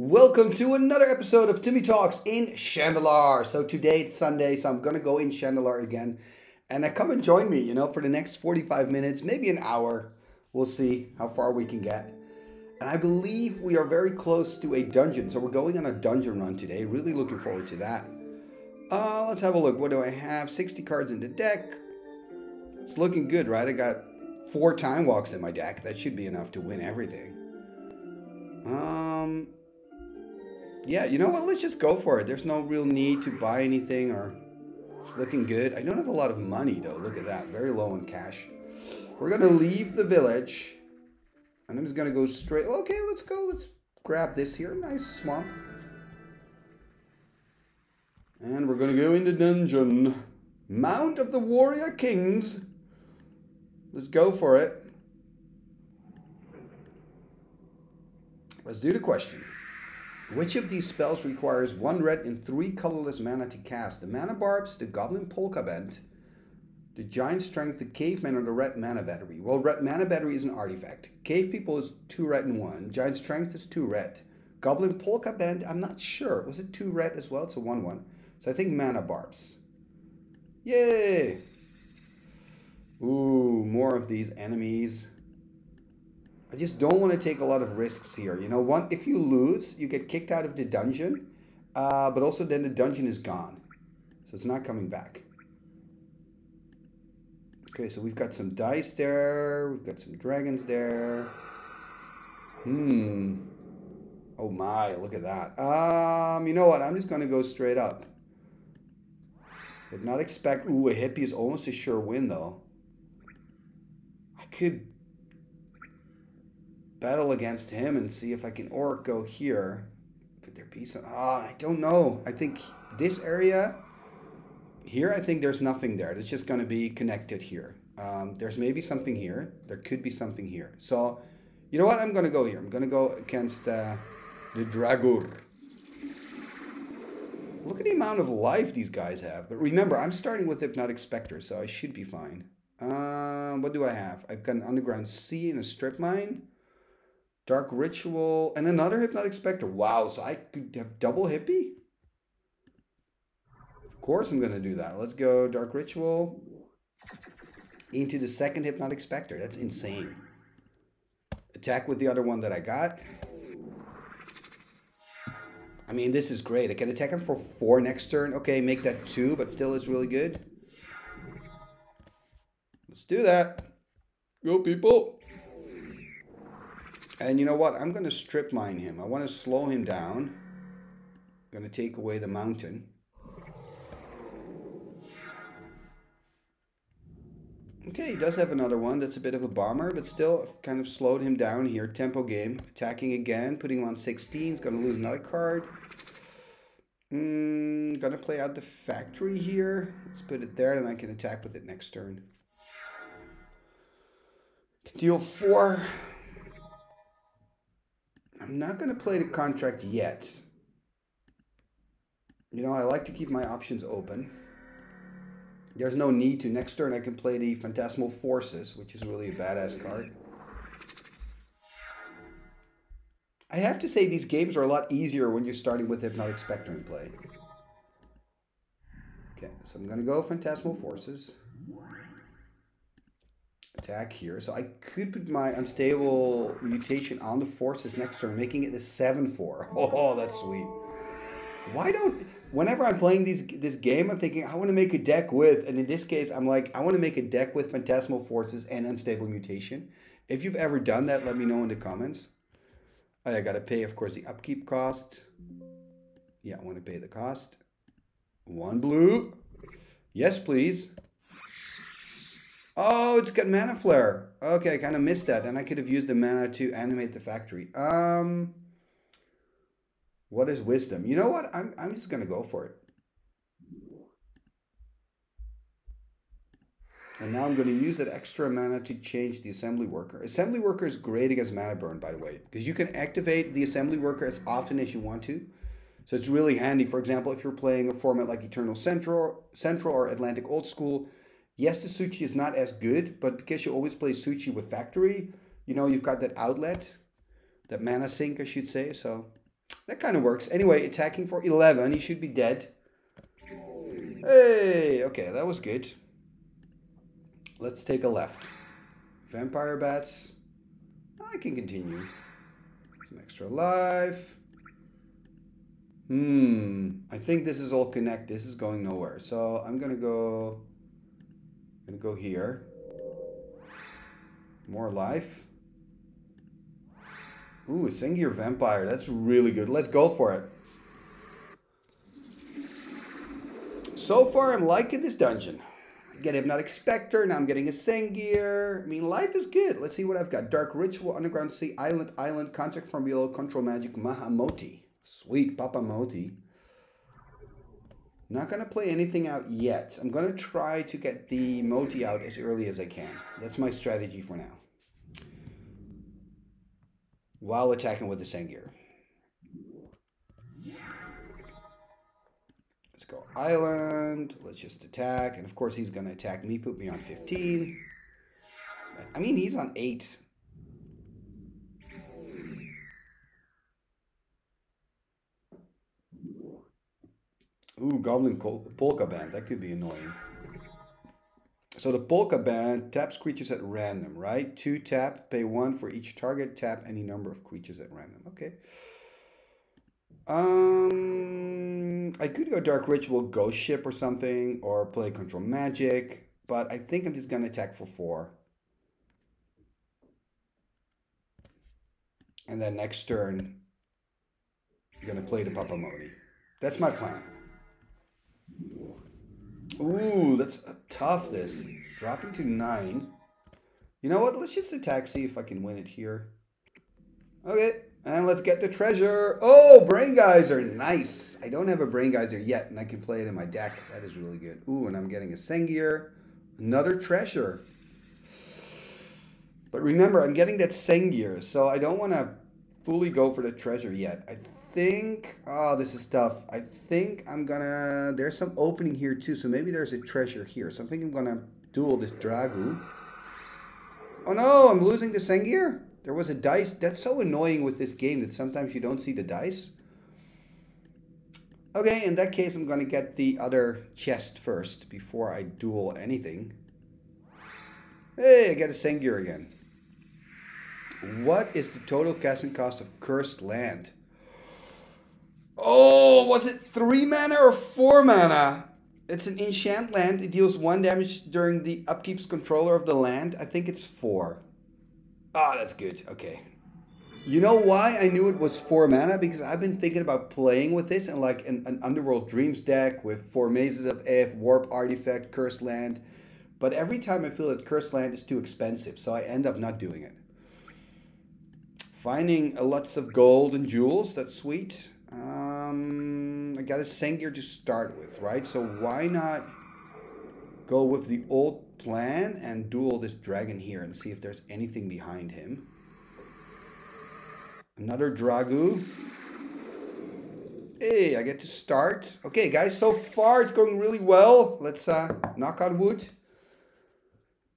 Welcome to another episode of Timmy Talks in Shandalar. So today it's Sunday, so I'm gonna go in Shandalar again. And come and join me, you know, for the next 45 minutes, maybe an hour. We'll see how far we can get. And I believe we are very close to a dungeon. So we're going on a dungeon run today. Really looking forward to that. Uh, let's have a look. What do I have? 60 cards in the deck. It's looking good, right? I got four time walks in my deck. That should be enough to win everything. Um, yeah, you know what? Let's just go for it. There's no real need to buy anything or it's looking good. I don't have a lot of money though. Look at that. Very low in cash. We're going to leave the village. And I'm just going to go straight. Okay, let's go. Let's grab this here. Nice swamp. And we're going to go into dungeon. Mound of the Warrior Kings. Let's go for it. Let's do the question. Which of these spells requires one red and three colorless mana to cast? The Mana Barbs, the Goblin Polka Band, the Giant Strength, the Caveman, or the Red Mana Battery? Well, Red Mana Battery is an artifact. Cave People is two red and one. Giant Strength is two red. Goblin Polka Band, I'm not sure. Was it two red as well? It's a 1 1. So I think Mana Barbs. Yay! Ooh, more of these enemies. I just don't want to take a lot of risks here. You know, one if you lose, you get kicked out of the dungeon, uh, but also then the dungeon is gone. So it's not coming back. Okay, so we've got some dice there. We've got some dragons there. Hmm. Oh my, look at that. Um, you know what? I'm just going to go straight up. Did not expect... Ooh, a hippie is almost a sure win, though. I could battle against him and see if I can or go here. Could there be some? Ah, I don't know. I think this area here, I think there's nothing there. It's just going to be connected here. Um, there's maybe something here. There could be something here. So, you know what? I'm going to go here. I'm going to go against uh, the Dragur. Look at the amount of life these guys have. But remember, I'm starting with Hypnotic Spectre, so I should be fine. Um, what do I have? I've got an Underground Sea and a Strip Mine. Dark Ritual, and another Hypnotic Spectre. Wow, so I could have double Hippie? Of course I'm going to do that. Let's go Dark Ritual into the second Hypnotic Spectre. That's insane. Attack with the other one that I got. I mean, this is great. I can attack him for four next turn. Okay, make that two, but still it's really good. Let's do that. Go, people. And you know what? I'm going to strip mine him. I want to slow him down. I'm going to take away the mountain. Okay, he does have another one. That's a bit of a bomber, but still kind of slowed him down here. Tempo game. Attacking again, putting him on 16. He's going to lose another card. Mm, gonna play out the factory here. Let's put it there, and I can attack with it next turn. Deal four. I'm not going to play the contract yet. You know, I like to keep my options open. There's no need to. Next turn, I can play the Phantasmal Forces, which is really a badass card. I have to say, these games are a lot easier when you're starting with Hypnotic Spectre in play. Okay, so I'm going to go Phantasmal Forces attack here. So I could put my unstable mutation on the forces next turn, making it a 7-4. Oh, that's sweet. Why don't... Whenever I'm playing these this game, I'm thinking, I want to make a deck with... And in this case, I'm like, I want to make a deck with Phantasmal Forces and Unstable Mutation. If you've ever done that, let me know in the comments. Oh, I got to pay, of course, the upkeep cost. Yeah, I want to pay the cost. One blue. Yes, please. Oh, it's got mana flare. Okay, I kind of missed that. And I could have used the mana to animate the factory. Um, what is wisdom? You know what? I'm, I'm just going to go for it. And now I'm going to use that extra mana to change the assembly worker. Assembly worker is great against mana burn, by the way, because you can activate the assembly worker as often as you want to. So it's really handy. For example, if you're playing a format like Eternal Central, Central or Atlantic Old School, Yes, the Su-Chi is not as good, but because you always play Su-Chi with Factory, you know, you've got that outlet, that mana sink, I should say. So That kind of works. Anyway, attacking for 11. He should be dead. Hey, okay, that was good. Let's take a left. Vampire bats. I can continue. Some extra life. Hmm. I think this is all connected. This is going nowhere. So I'm gonna go. Gonna go here. More life. Ooh, a Sengir Vampire. That's really good. Let's go for it. So far, I'm liking this dungeon. I get Hypnotic Spectre, now I'm getting a Sengir. I mean, life is good. Let's see what I've got. Dark Ritual, Underground Sea, Island, Island, Contract from Below, Control Magic, Mahamoti. Sweet, Papa Moti. Not going to play anything out yet. I'm going to try to get the Moti out as early as I can. That's my strategy for now. While attacking with the Sengir. Let's go island. Let's just attack. And of course he's going to attack me, put me on 15. I mean, he's on 8. Ooh, Goblin Polka Band. That could be annoying. So the Polka Band taps creatures at random, right? Two tap, pay one for each target, tap any number of creatures at random. Okay. Um, I could go Dark Ritual, Ghost Ship or something, or play Control Magic, but I think I'm just going to attack for four. And then next turn, I'm going to play the Papa Moti. That's my plan. Ooh, that's tough, this. Dropping to 9. You know what? Let's just attack, see if I can win it here. Okay, and let's get the treasure. Oh, Braingeyser. Nice. I don't have a Braingeyser yet, and I can play it in my deck. That is really good. Ooh, and I'm getting a Sengir. Another treasure. But remember, I'm getting that Sengir, so I don't want to fully go for the treasure yet. I think, oh, this is tough. I think I'm gonna, there's some opening here too, so maybe there's a treasure here. So I think I'm gonna duel this Dragoo. Oh no, I'm losing the Sengir. There was a dice. That's so annoying with this game that sometimes you don't see the dice. Okay, in that case, I'm gonna get the other chest first before I duel anything. Hey, I get a Sengir again. What is the total casting cost of Cursed Land? Oh, was it three mana or four mana? It's an enchant land. It deals one damage during the upkeep's controller of the land. I think it's four. Ah, oh, that's good. Okay. You know why I knew it was four mana? Because I've been thinking about playing with this and like an, an Underworld Dreams deck with four Mazes of Ith, Warp Artifact, Cursed Land. But every time I feel that Cursed Land is too expensive, so I end up not doing it. Finding lots of gold and jewels, that's sweet. Um, I got a Sengir to start with, right? So why not go with the old plan and duel this dragon here and see if there's anything behind him. Another Dragoo. Hey, I get to start. Okay, guys, so far it's going really well. Let's uh, knock on wood.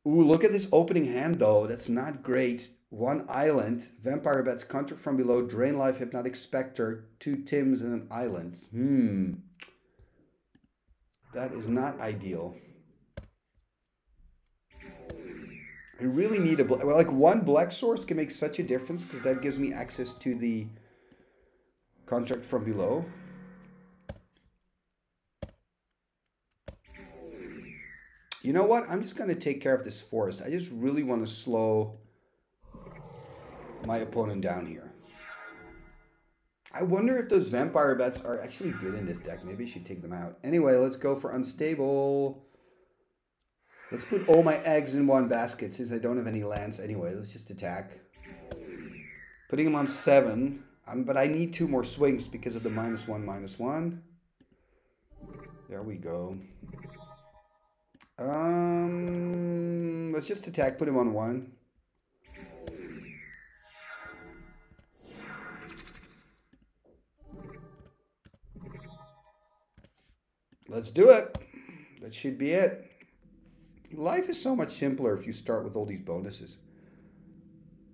Ooh, look at this opening hand, though. That's not great. One island, Vampire Bats, Contract from Below, Drain Life, Hypnotic Spectre, two Tims, and an island. Hmm. That is not ideal. I really need a well, like one black source can make such a difference because that gives me access to the contract from below. You know what? I'm just going to take care of this forest. I just really want to slow my opponent down here. I wonder if those vampire bats are actually good in this deck. Maybe I should take them out. Anyway, let's go for unstable. Let's put all my eggs in one basket since I don't have any lands anyway. Let's just attack. Putting him on seven. Um, but I need two more swings because of the minus one, minus one. There we go. Um, let's just attack, put him on one. Let's do it. That should be it. Life is so much simpler if you start with all these bonuses.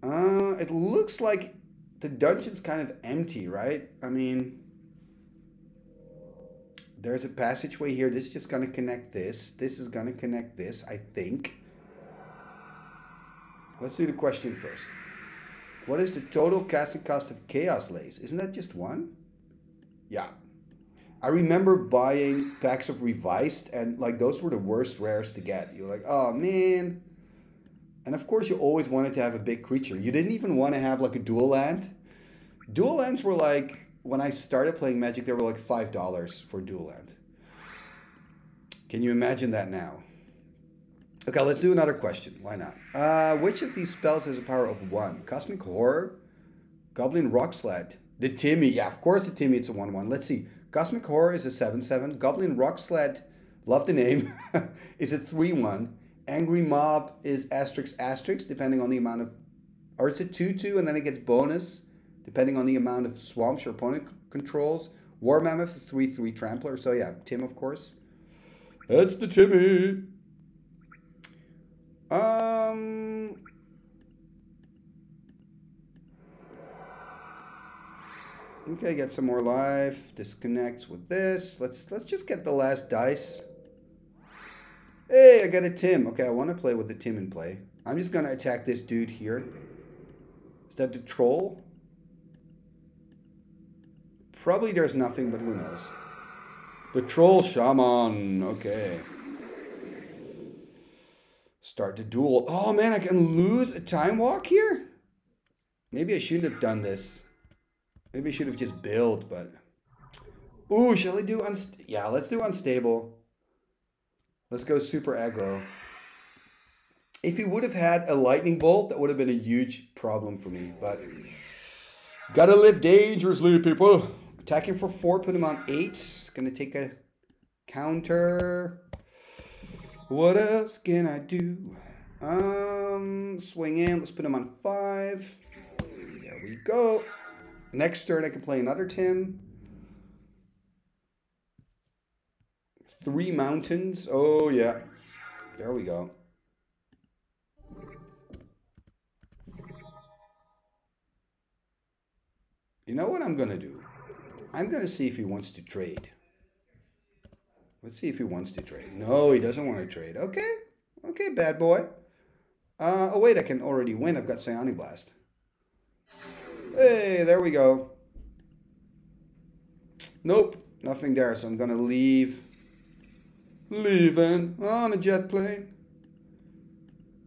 Uh, it looks like the dungeon's kind of empty, right? I mean, there's a passageway here. This is just going to connect this. This is going to connect this, I think. Let's do the question first. What is the total casting cost of Chaos Lace? Isn't that just one? Yeah. I remember buying packs of Revised, and like those were the worst rares to get. You're like, oh man. And of course, you always wanted to have a big creature. You didn't even want to have like a dual land. Dual lands were like, when I started playing Magic, they were like $5 for dual land. Can you imagine that now? Okay, let's do another question. Why not? Uh, which of these spells has a power of one? Cosmic Horror, Goblin Rock Sled, the Timmy. Yeah, of course the Timmy. It's a one-one. Let's see. Cosmic Horror is a seven-seven. Goblin Rock Sled, love the name, is a three-one. Angry Mob is asterisk asterisk depending on the amount of, or it's a two-two and then it gets bonus depending on the amount of swamps your opponent controls. War Mammoth, three-three trampler. So yeah, Tim of course. That's the Timmy. Um. Okay, get some more life. Disconnects with this. Let's let's just get the last dice. Hey, I got a Tim. Okay, I want to play with the Tim in play. I'm just gonna attack this dude here. Is that the troll? Probably there's nothing, but who knows. The troll shaman. Okay. Start the duel. Oh man, I can lose a time walk here? Maybe I shouldn't have done this. Maybe I should have just built, but... Ooh, shall I do... Unst yeah, let's do unstable. Let's go super aggro. If he would have had a lightning bolt, that would have been a huge problem for me, but... Gotta live dangerously, people. Attacking for four, put him on eight. Gonna take a counter. What else can I do? Um, swing in. Let's put him on five. There we go. Next turn, I can play another Tim. Three mountains. Oh, yeah. There we go. You know what I'm going to do? I'm going to see if he wants to trade. Let's see if he wants to trade. No, he doesn't want to trade. Okay. Okay, bad boy. Uh, oh, wait, I can already win. I've got Psionic Blast. Hey, there we go. Nope, nothing there, so I'm to leave. Leaving on a jet plane.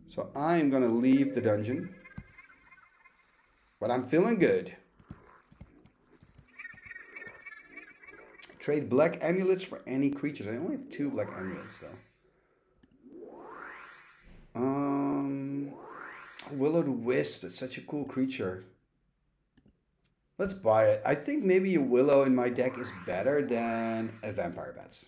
So I'm to leave the dungeon. But I'm feeling good. Trade black amulets for any creatures. I only have two black amulets though. Um, Will-o'-the-Wisp. It's such a cool creature. Let's buy it. I think maybe a Willow in my deck is better than a Vampire Bats.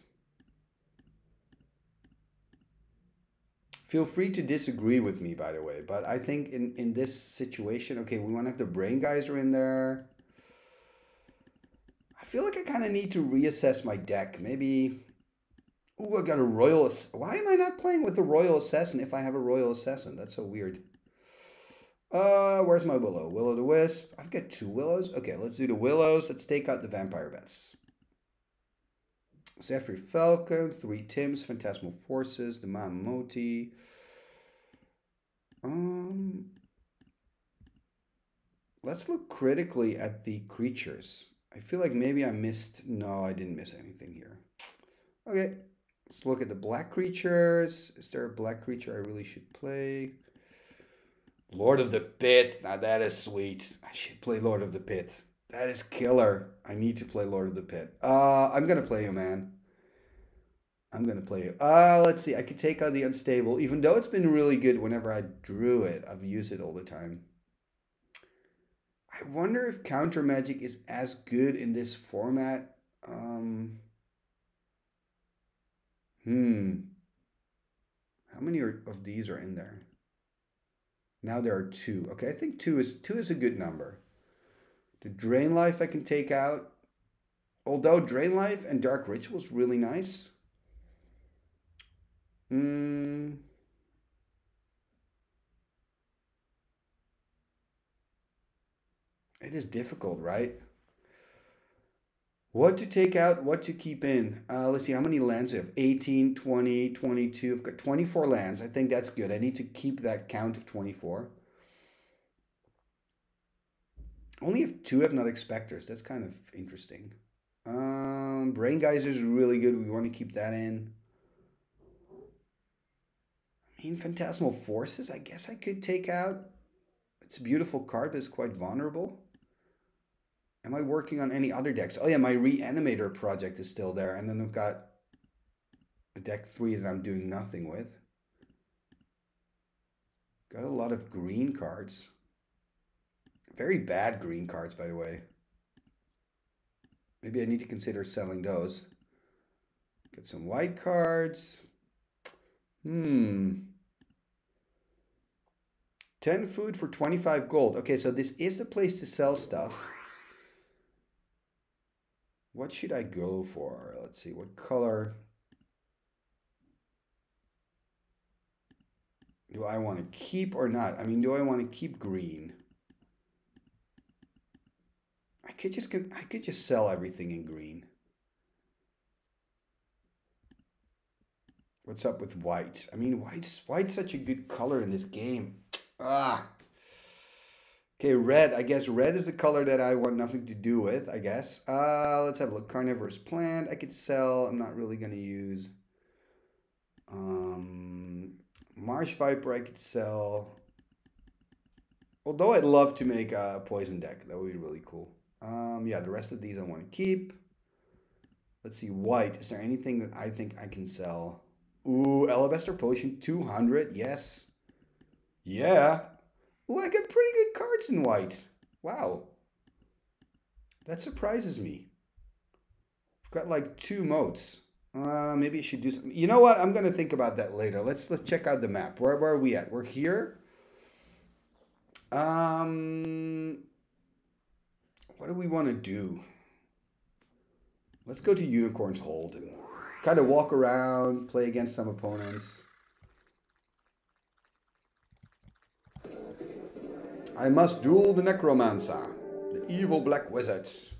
Feel free to disagree with me, by the way. But I think in, in this situation, okay, we want to have the Braingeyser in there I feel like I kind of need to reassess my deck. Maybe. Ooh, I got a Royal. Why am I not playing with the Royal Assassin if I have a Royal Assassin? That's so weird. Uh, where's my Willow? Will-o'-the-Wisp. I've got two Willows. Okay, let's do the Willows. Let's take out the Vampire Bats. Zephyr Falcon, three Tims, Phantasmal Forces, the Mamoti. Um, let's look critically at the creatures. I feel like maybe I missed. No, I didn't miss anything here. Okay, let's look at the black creatures. Is there a black creature I really should play? Lord of the Pit. Now that is sweet. I should play Lord of the Pit. That is killer. I need to play Lord of the Pit. Uh, I'm gonna play you, man. I'm gonna play you. Uh, let's see. I could take out the unstable, even though it's been really good whenever I drew it. I've used it all the time. I wonder if counter magic is as good in this format. Um, hmm. How many are, of these are in there? Now there are two. Okay, I think two is two is a good number. The drain life I can take out. Although drain life and dark ritual is really nice. Hmm. It is difficult, right? What to take out, what to keep in. Uh, let's see, how many lands I have? 18, 20, 22. I've got 24 lands. I think that's good. I need to keep that count of 24. Only have two Hypnotic Specters. That's kind of interesting. Um, Braingeyser is really good. We want to keep that in. I mean, Phantasmal Forces, I guess I could take out. It's a beautiful card, but it's quite vulnerable. Am I working on any other decks? Oh yeah, my Reanimator project is still there. And then I've got a deck three that I'm doing nothing with. Got a lot of green cards. Very bad green cards, by the way. Maybe I need to consider selling those. Get some white cards. Hmm. 10 food for 25 gold. Okay, so this is the place to sell stuff. What should I go for? Let's see, what color do I want to keep or not? I mean, do I want to keep green? I could just I could just sell everything in green. What's up with white? I mean, white's white's such a good color in this game. Ah. Okay, red. I guess red is the color that I want nothing to do with, I guess. Uh, let's have a look. Carnivorous plant. I could sell. I'm not really going to use. Um, Marsh Viper I could sell. Although I'd love to make a poison deck. That would be really cool. Um, yeah, the rest of these I want to keep. Let's see, white. Is there anything that I think I can sell? Ooh, Alabaster Potion, 200. Yes. Yeah. Ooh, I got pretty good cards in white. Wow. That surprises me. I've got like two moats. Uh, maybe I should do something. You know what? I'm gonna think about that later. Let's let's check out the map. Where where are we at? We're here. Um, what do we want to do? Let's go to Unicorn's Hold and kind of walk around, play against some opponents. I must duel the Necromancer, the evil black wizards.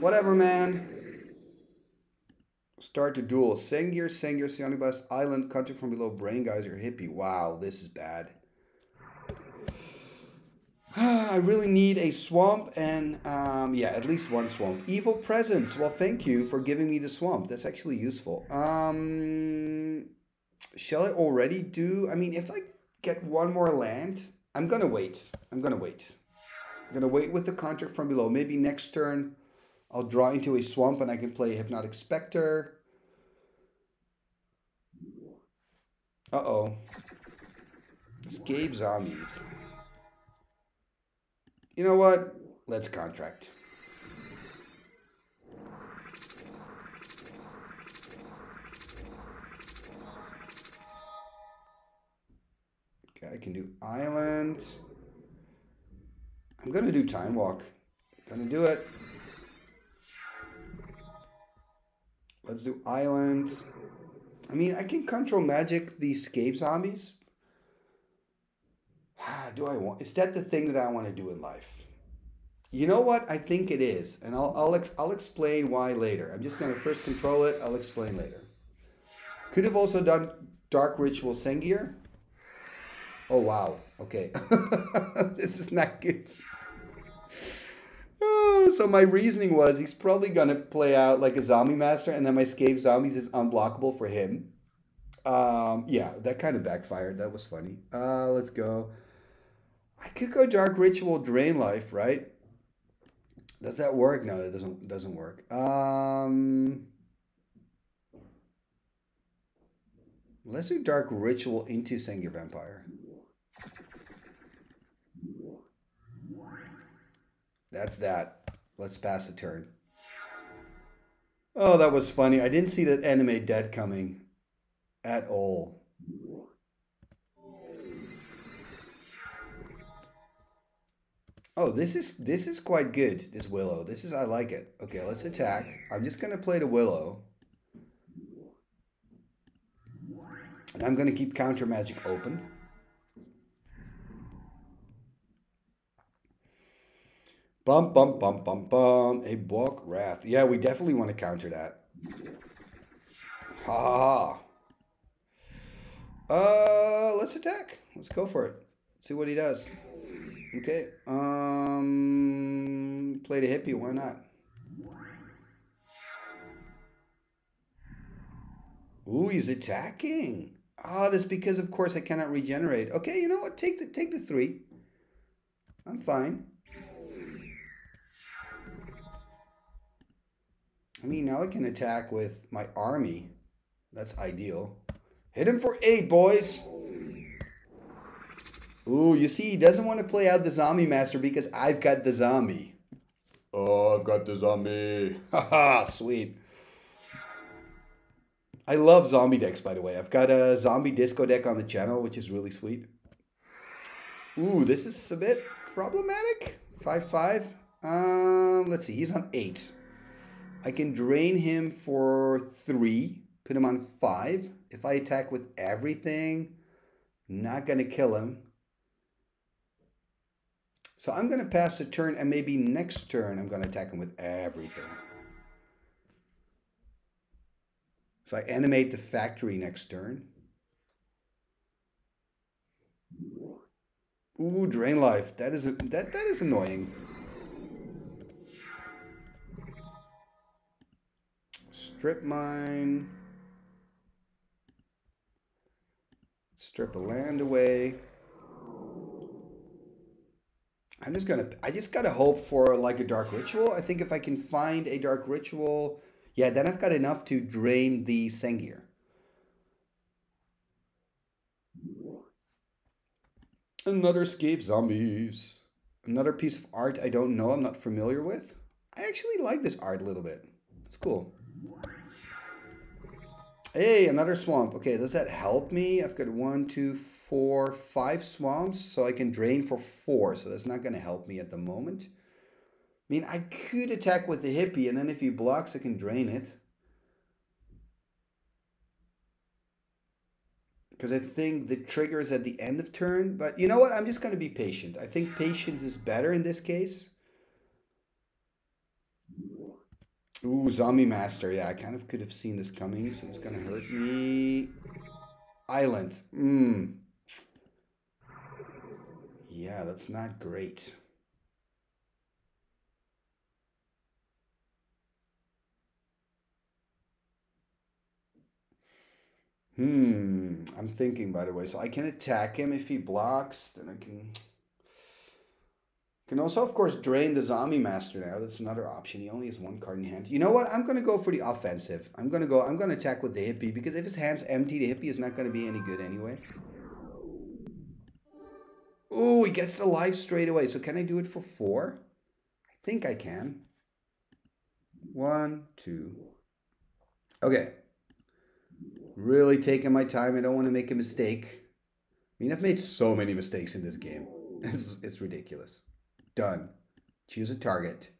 Whatever, man. Start to duel. Sengir, Sengir, Sionibus, Island, Contract from Below, Braingeyser, Hippie. Wow, this is bad. I really need a swamp and, um, yeah, at least one swamp. Evil Presence. Well, thank you for giving me the swamp. That's actually useful. Um, shall I already do... I mean, if I get one more land, I'm to wait. I'm to wait. I'm to wait with the contract from below. Maybe next turn I'll draw into a swamp and I can play Hypnotic Spectre. Uh-oh. Scathe Zombies. You know what? Let's contract. I can do island. I'm gonna do time walk. Gonna do it. Let's do island. I mean, I can control magic these scathe zombies, ah, do I want? Is that the thing that I want to do in life? You know what? I think it is, and I'll I'll ex- I'll explain why later. I'm just gonna first control it. I'll explain later. Could have also done Dark Ritual Sengir. Oh wow. Okay, this is not good. Oh, so my reasoning was he's probably gonna play out like a zombie master, and then my scathe zombies is unblockable for him. Um, yeah, that kind of backfired. That was funny. Uh, let's go. I could go Dark Ritual Drain Life, right? Does that work? No, it doesn't doesn't work. Um, let's do Dark Ritual into Sengir Vampire. That's that. Let's pass the turn. Oh, that was funny. I didn't see that Animate Dead coming at all. Oh, this is this is quite good, this Willow. This is I like it. Okay, let's attack. I'm just gonna play the Willow. And I'm gonna keep counter magic open. Bum, bum, bum, bum, bum. A Bog Wraith. Yeah, we definitely want to counter that. Ha ha ha. Uh, let's attack. Let's go for it. See what he does. Okay. Um, play the hippie. Why not? Ooh, he's attacking. Ah, oh, that's because, of course, I cannot regenerate. Okay, you know what? Take the take the three. I'm fine. I mean, now I can attack with my army. That's ideal. Hit him for eight, boys. Ooh, you see, he doesn't want to play out the zombie master because I've got the zombie. Oh, I've got the zombie. Haha, sweet. I love zombie decks, by the way. I've got a zombie disco deck on the channel, which is really sweet. Ooh, this is a bit problematic. 5-5. Um, let's see. He's on 8. I can drain him for 3. Put him on 5. If I attack with everything, not going to kill him. So I'm going to pass a turn, and maybe next turn I'm going to attack him with everything. If I animate the factory next turn. Ooh, drain life. That is that that is annoying. Strip mine. Strip a land away. I'm just gonna I just gotta hope for like a dark ritual. I think if I can find a dark ritual yeah, then I've got enough to drain the Sengir. Another Scathe Zombies. Another piece of art I don't know, I'm not familiar with. I actually like this art a little bit. It's cool. Hey, another swamp. Okay, does that help me? I've got one, two, four, five swamps, so I can drain for four. So that's not going to help me at the moment. I mean, I could attack with the hippie, and then if he blocks, I can drain it. Because I think the trigger is at the end of turn. But you know what? I'm just going to be patient. I think patience is better in this case. Ooh, Zombie Master. Yeah, I kind of could have seen this coming, so it's to hurt me. Island. Mmm. Yeah, that's not great. Hmm. I'm thinking, by the way. So I can attack him if he blocks. Then I can... Can also, of course, drain the Zombie Master now. That's another option. He only has one card in hand. You know what? I'm going to go for the offensive. I'm going to go... I'm going to attack with the Hippie. Because if his hand's empty, the Hippie is not going to be any good anyway. Oh, he gets the life straight away. So can I do it for four? I think I can. One, two. Okay. Really taking my time. I don't want to make a mistake. I mean, I've made so many mistakes in this game. It's, it's ridiculous. Done. Choose a target.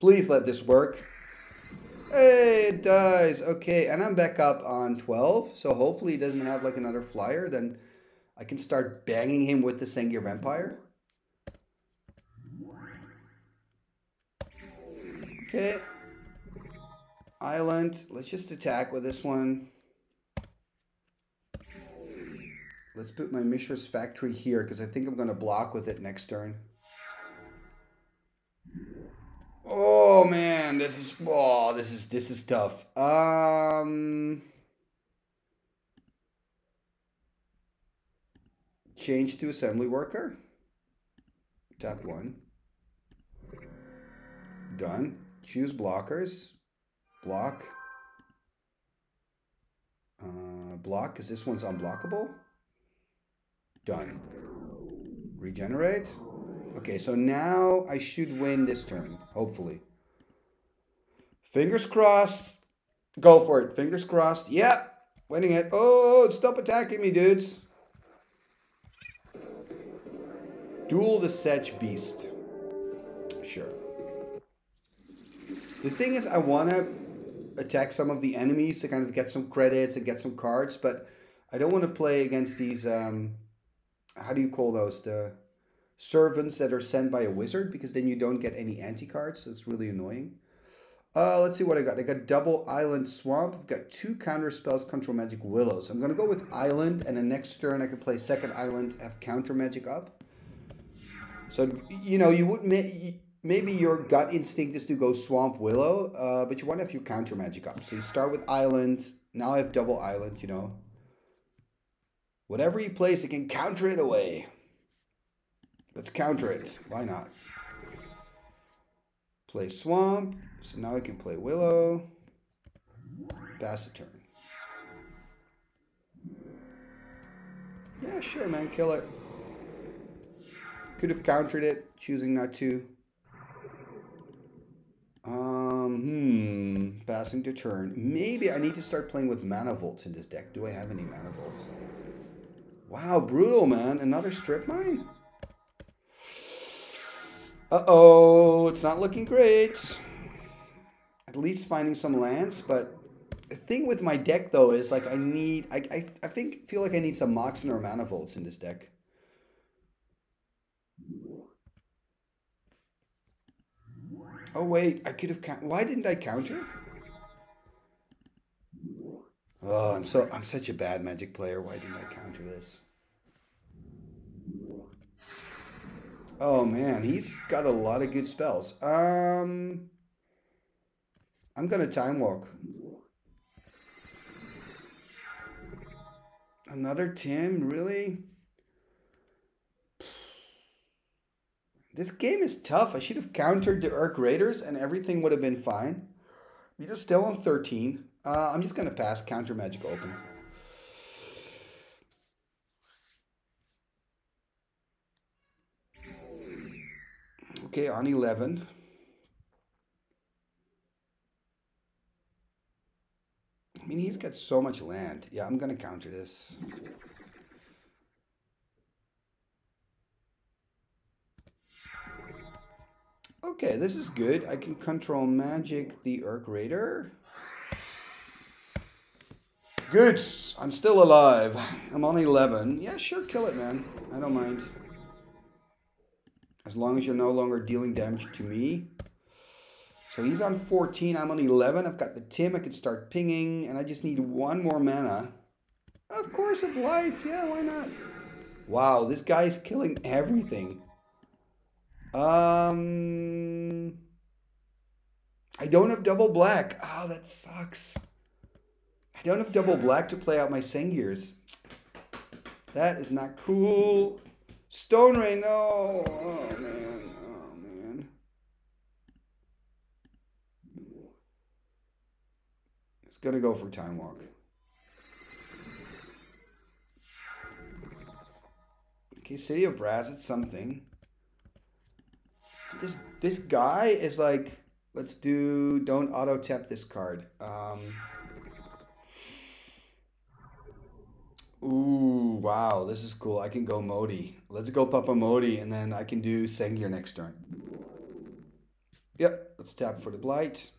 Please let this work. Hey, it does. Okay, and I'm back up on 12. So hopefully he doesn't have like another flyer. Then I can start banging him with the Sengir Vampire. Okay. Island. Let's just attack with this one. Let's put my Mishra's Factory here because I think I'm going to block with it next turn. Oh man, this is oh this is this is tough. Um change to assembly worker. Tap one. Done. Choose blockers. Block. Uh, block, because this one's unblockable. Done. Regenerate. Okay, so now I should win this turn, hopefully. Fingers crossed. Go for it. Fingers crossed. Yep. Winning it. Oh, stop attacking me, dudes. Duel the Sedge Beast. Sure. The thing is, I want to attack some of the enemies to kind of get some credits and get some cards, but I don't want to play against these um, how do you call those the servants that are sent by a wizard because then you don't get any ante cards. So it's really annoying. Uh, let's see what I got. I got double Island Swamp. I've got two counter spells, control magic willows. I'm going to go with Island, and the next turn I can play second Island, have counter magic up. So, you know, you would maybe your gut instinct is to go Swamp Willow, uh, but you want to have your counter magic up. So you start with Island. Now I have double Island, you know. Whatever he plays, they can counter it away. Let's counter it. Why not? Play Swamp. So now I can play Willow. Pass a turn. Yeah, sure, man. Kill it. Could have countered it, choosing not to. Um, hmm. Passing to turn. Maybe I need to start playing with mana vaults in this deck. Do I have any mana vaults? Wow, brutal, man. Another strip mine? Uh-oh, it's not looking great. At least finding some lands, but the thing with my deck, though, is like I need... I, I, I think feel like I need some Moxen or Mana Vaults in this deck. Oh, wait, I could have... Why didn't I counter? Oh, I'm so I'm such a bad magic player. Why didn't I counter this? Oh man, he's got a lot of good spells. Um I'm gonna time walk. Another Tim, really? This game is tough. I should have countered the Urk Raiders and everything would have been fine. You're still on 13. Uh, I'm just to pass counter magic open. Okay, on 11. I mean, he's got so much land. Yeah, I'm going to counter this. Okay, this is good. I can control magic the Urk Raider. Good. I'm still alive. I'm on 11. Yeah, sure, kill it, man. I don't mind. As long as you're no longer dealing damage to me. So he's on 14. I'm on 11. I've got the Tim. I can start pinging. And I just need one more mana. Of course, of light. Yeah, why not? Wow, this guy's killing everything. Um... I don't have double black. Oh, that sucks. I don't have double black to play out my Sengirs. That is not cool. Stone Rain, no. Oh, man. Oh, man. It's going to go for Time Walk. Okay, City of Brass, it's something. This this guy is like, let's do, don't auto tap this card. Um, Ooh, wow, this is cool. I can go Modi. Let's go Papa Modi, and then I can do Sengir next turn. Yep, let's tap for the Blight.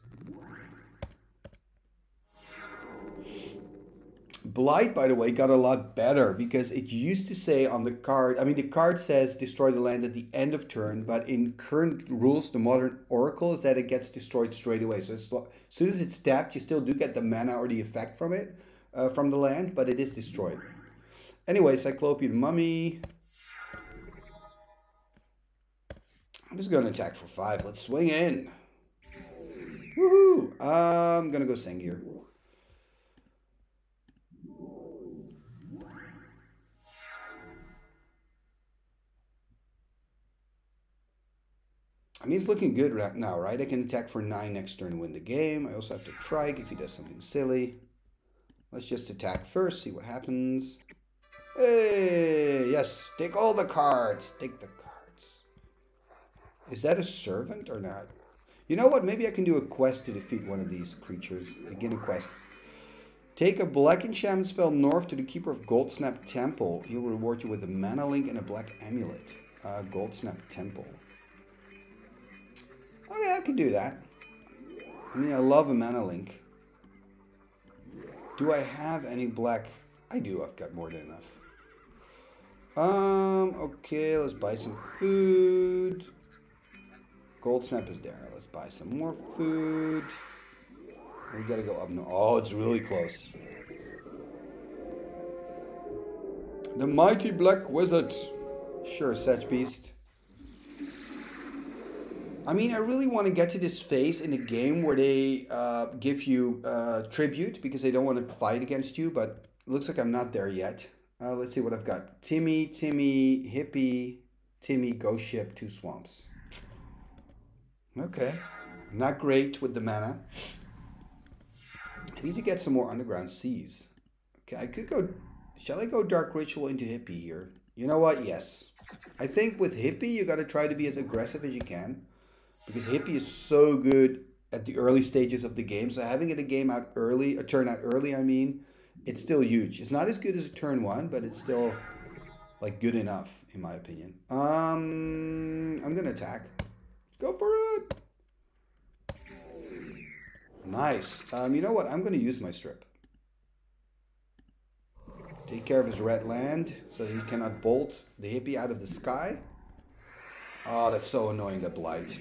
Blight, by the way, got a lot better because it used to say on the card, I mean, the card says destroy the land at the end of turn, but in current rules, the modern oracle is that it gets destroyed straight away. So as soon as it's tapped, you still do get the mana or the effect from it uh, from the land, but it is destroyed. Anyway, Cyclopean Mummy. I'm just going to attack for five. Let's swing in. Woohoo! I'm going to go Sengir. I mean, it's looking good right now, right? I can attack for 9 next turn and win the game. I also have to trike if he does something silly. Let's just attack first, see what happens. Hey, yes, take all the cards. Take the cards. Is that a servant or not? You know what? Maybe I can do a quest to defeat one of these creatures. Begin a quest. Take a black enchantment spell north to the Keeper of Goldsnap Temple. He'll reward you with a mana link and a black amulet. Uh, Goldsnap Temple. Oh yeah, I can do that. I mean, I love a mana link. Do I have any black? I do. I've got more than enough. Um, okay, let's buy some food. Gold snap is there. Let's buy some more food. We gotta go up. No, oh, it's really close. The mighty black wizard. Sure, such Beast. I mean, I really want to get to this phase in the game where they uh, give you uh, tribute because they don't want to fight against you, but it looks like I'm not there yet. Uh, let's see what I've got. Timmy, Timmy, Hippie, Timmy, Ghost Ship, Two Swamps. Okay. Not great with the mana. I need to get some more Underground Seas. Okay, I could go... Shall I go Dark Ritual into Hippie here? You know what? Yes. I think with Hippie, you got to try to be as aggressive as you can. Because Hippie is so good at the early stages of the game. So having it a game out early, a turn out early, I mean, it's still huge. It's not as good as turn one, but it's still like good enough in my opinion. Um, I'm gonna attack. Go for it. Nice. Um, you know what? I'm gonna use my strip. Take care of his red land so he cannot bolt the hippie out of the sky. Oh, that's so annoying, the blight.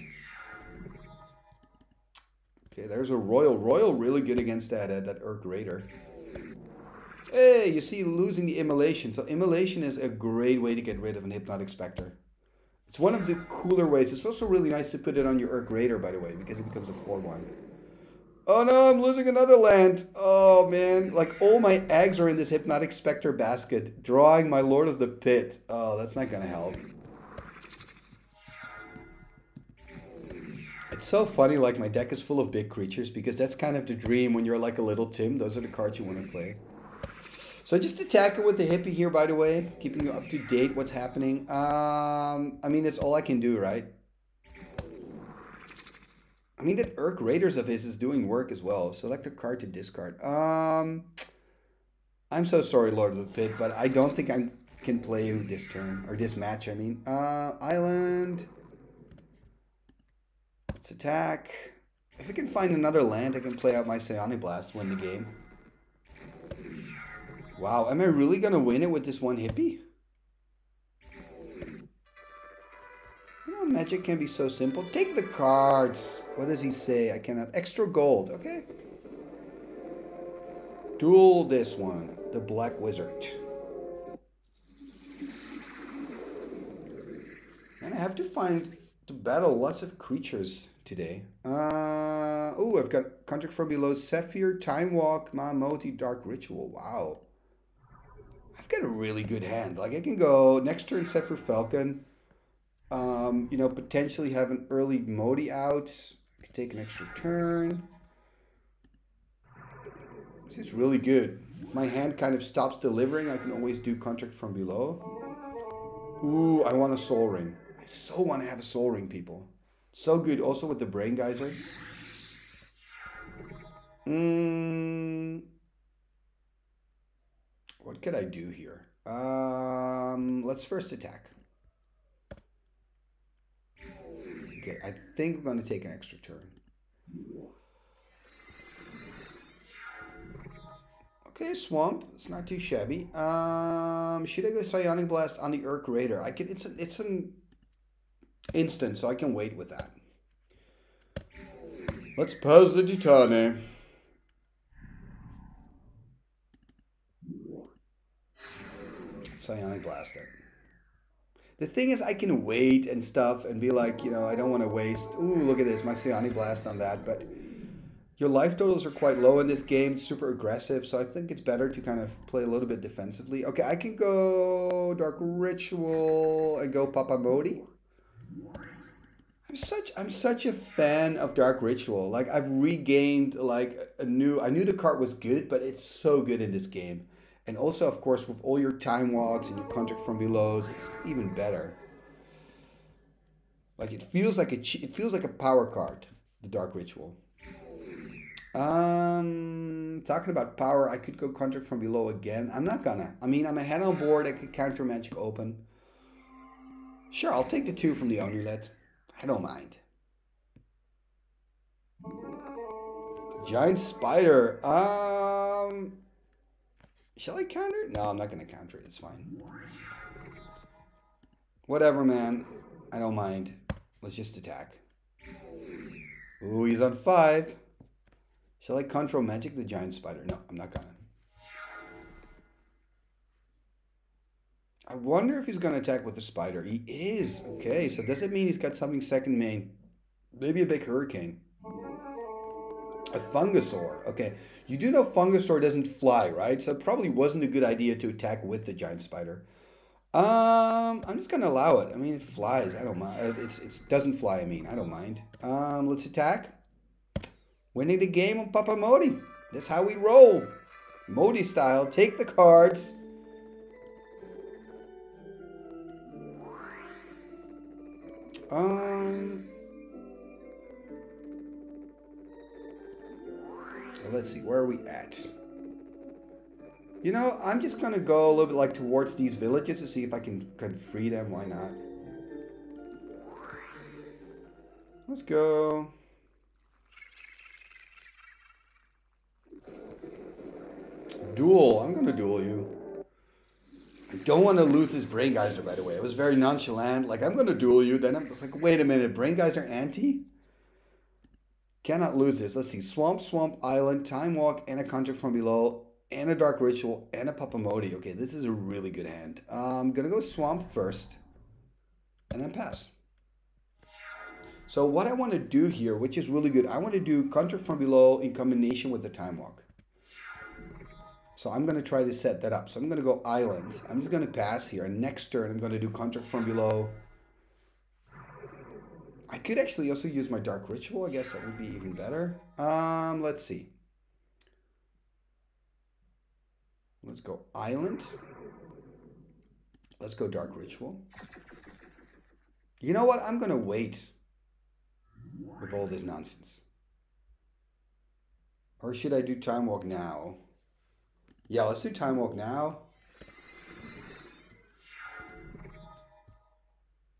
Okay, there's a Royal. Royal really good against that, uh, that Urk Raider. Hey, you see losing the immolation. So immolation is a great way to get rid of an Hypnotic Spectre. It's one of the cooler ways. It's also really nice to put it on your Urk Raider, by the way, because it becomes a 4-1. Oh no, I'm losing another land. Oh man, like all my eggs are in this Hypnotic Spectre basket, drawing my Lord of the Pit. Oh, that's not gonna help. It's so funny, like my deck is full of big creatures because that's kind of the dream when you're like a little Tim. Those are the cards you want to play. So just attack it with the hippie here, by the way, keeping you up to date what's happening. Um, I mean, that's all I can do, right? I mean, that Urk Raiders of his is doing work as well. Select a card to discard. Um, I'm so sorry, Lord of the Pit, but I don't think I can play you this turn, or this match, I mean. Uh, Island. Let's attack. If I can find another land, I can play out my Psionic Blast, win the game. Wow, am I really gonna win it with this one hippie? You know, magic can be so simple. Take the cards. What does he say? I cannot. Extra gold. Okay. Duel this one. The Black Wizard. And I have to find to battle lots of creatures today. Uh, oh, I've got Contract from Below, Zephyr, Time Walk, Mahamoti, Dark Ritual. Wow. I've got a really good hand. Like I can go next turn Zephyr Falcon. Um, you know, potentially have an early Modi out. I can take an extra turn. This is really good. My hand kind of stops delivering, I can always do contract from below. Ooh, I want a Sol Ring. I so want to have a Sol Ring, people. So good. Also with the Braingeyser. Mmm. What could I do here? Um, let's first attack. Okay, I think we're going to take an extra turn. Okay, Swamp. It's not too shabby. Um, should I go Psionic Blast on the Urk Raider? I can. It's a, it's an instant, so I can wait with that. Let's pause the Titane. Psionic Blast it. The thing is, I can wait and stuff and be like, you know, I don't want to waste. Ooh, look at this, my Psionic Blast on that. But your life totals are quite low in this game. It's super aggressive, so I think it's better to kind of play a little bit defensively. Okay, I can go Dark Ritual and go Papa Modi. I'm such I'm such a fan of Dark Ritual. Like I've regained like a new. I knew the card was good, but it's so good in this game. And also, of course, with all your time walks and your contract from below, it's even better. Like it feels like a it feels like a power card, the Dark Ritual. Um, talking about power, I could go contract from below again. I'm not gonna. I mean, I'm a hand on board. I could counter magic open. Sure, I'll take the two from the Onulet. I don't mind. Giant spider. Um. Shall I counter? No, I'm not going to counter it. It's fine. Whatever, man. I don't mind. Let's just attack. Ooh, he's on five. Shall I control magic the giant spider? No, I'm not gonna. I wonder if he's gonna attack with the spider. He is. Okay, so does it mean he's got something second main? Maybe a big hurricane. A fungusaur. Okay. You do know fungusaur doesn't fly, right? So it probably wasn't a good idea to attack with the giant spider. Um, I'm just gonna allow it. I mean, it flies. I don't mind. It's it doesn't fly. I mean, I don't mind. Um, let's attack. Winning the game on Papa Modi. That's how we roll. Modi style. Take the cards. Um. Let's see, where are we at? You know, I'm just gonna go a little bit like towards these villages to see if I can, can free them. Why not? Let's go. Duel. I'm gonna duel you. I don't want to lose this Braingeyser, by the way. It was very nonchalant. Like, I'm gonna duel you. Then I'm like, wait a minute, Brain Geyser ante? Cannot lose this. Let's see. Swamp, Swamp, Island, Time Walk, and a Contract from Below, and a Dark Ritual, and a Papa Modi. Okay, this is a really good hand. Um, I'm going to go Swamp first, and then pass. So what I want to do here, which is really good, I want to do Contract from Below in combination with the Time Walk. So I'm going to try to set that up. So I'm going to go Island. I'm just going to pass here. And next turn, I'm going to do Contract from Below I could actually also use my Dark Ritual. I guess that would be even better. Um, let's see. Let's go Island. Let's go Dark Ritual. You know what? I'm going to wait with all this nonsense. Or should I do Time Walk now? Yeah, let's do Time Walk now.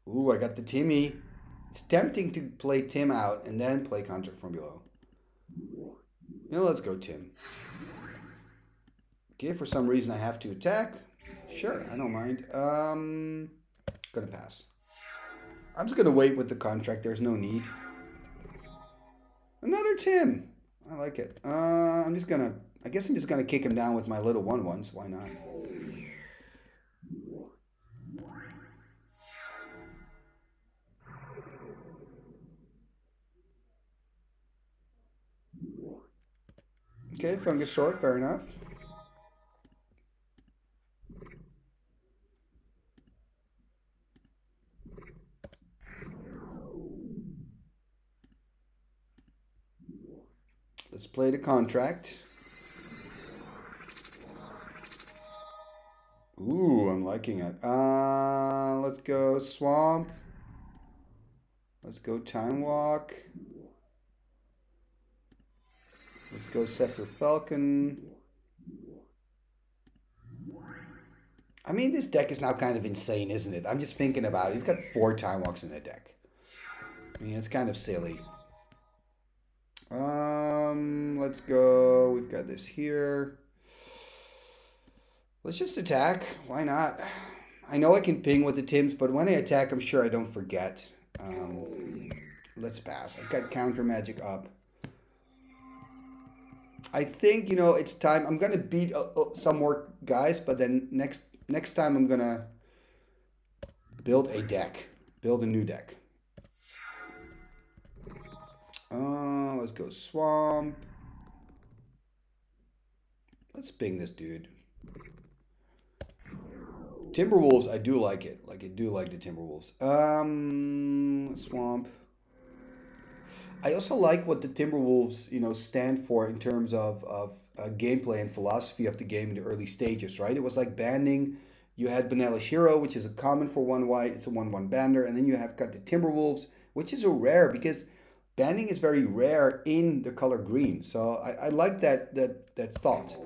Ooh, I got the Timmy. It's tempting to play Tim out and then play Contract from Below. Know, let's go Tim. Okay, for some reason I have to attack. Sure, I don't mind. Um, gonna pass. I'm just gonna wait with the contract. There's no need. Another Tim. I like it. Uh, I'm just gonna. I guess I'm just gonna kick him down with my little one ones. Why not? Okay, Fungusaur, fair enough. Let's play the contract. Ooh, I'm liking it. Uh, let's go Swamp. Let's go Time Walk. Let's go Zephyr Falcon. I mean, this deck is now kind of insane, isn't it? I'm just thinking about it. You've got four Time Walks in the deck. I mean, it's kind of silly. Um, let's go. We've got this here. Let's just attack. Why not? I know I can ping with the Tims, but when I attack, I'm sure I don't forget. Um, let's pass. I've got counter magic up. I think you know it's time. I'm gonna beat uh, some more guys, but then next next time I'm gonna build a deck, build a new deck. Uh, let's go swamp. Let's ping this dude. Timberwolves, I do like it. Like I do like the Timberwolves. Um, swamp. I also like what the Timberwolves, you know, stand for in terms of of uh, gameplay and philosophy of the game in the early stages. Right? It was like banding. You had Benalish Hero, which is a common for one white. It's a one one bander, and then you have got the Timberwolves, which is a rare because banding is very rare in the color green. So I, I like that that that thought.